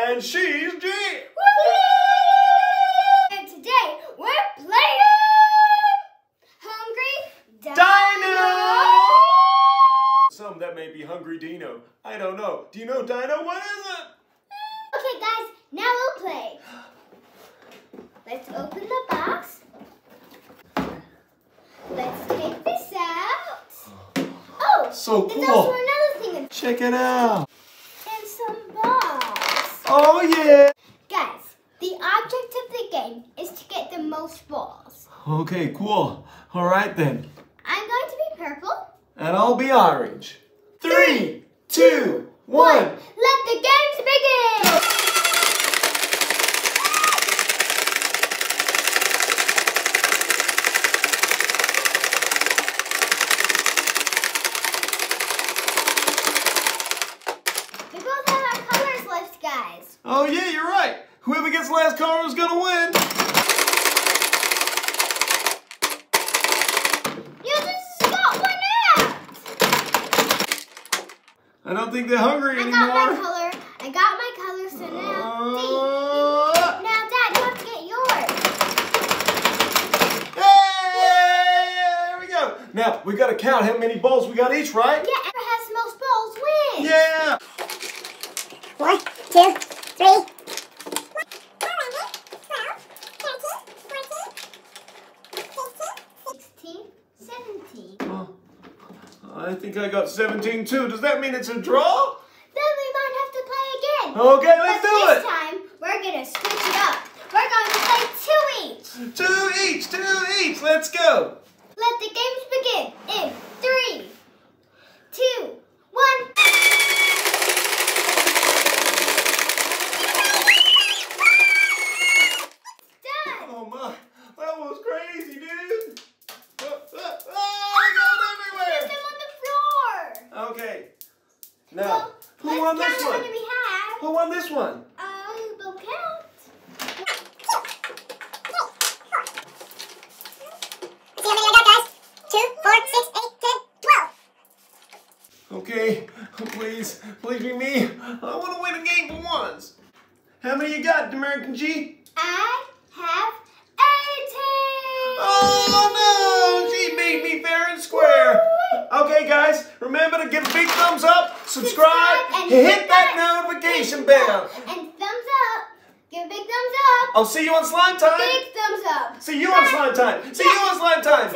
And she's G. And today we're playing Hungry Dino! Some that may be Hungry Dino. I don't know. Do you know Dino? What is it? Okay, guys, now we'll play. Let's open the box. Let's take this out. Oh, So cool. also another thing Check it out. And some balls. Oh yeah. Guys, the object of the game is to get the most balls. Okay, cool. All right then. I'm going to be purple. And I'll be orange. Three, two, one. Let the games begin! We both have our colors left, guys. Oh yeah, you're right. Whoever gets last color is gonna win. You just got one out! I don't think they're hungry I anymore. got my color. I got my color, so now, Uh, now, Dad, you have to get yours. hey, there we go. Now we gotta count how many balls we got each, right? Yeah, whoever has the most balls wins. Yeah. One, two, three. 16, 17. I think I got 17 too. Does that mean it's a draw? Then we might have to play again. Okay, let's but do this it. This time, we're going to switch it up. We're going to play two each. Two each, two each. Let's go. Let the games begin in three, two, one. Done. Oh my, that was crazy, dude. Uh, uh, oh, I Put got them on the floor. everywhere. Okay. Now, Well, who won this one? we have. Who won this one? Um, we'll count. See how many I got, guys? Two, four, six, eight, ten, twelve. Okay, please, please be me. I want to win a game for once. How many you got, American G? I to give a big thumbs up, subscribe, Subscribe hit hit that that notification bell. And thumbs up. Give a big thumbs up. I'll see you on slime time. Big thumbs up. See you on slime time. See you on slime time.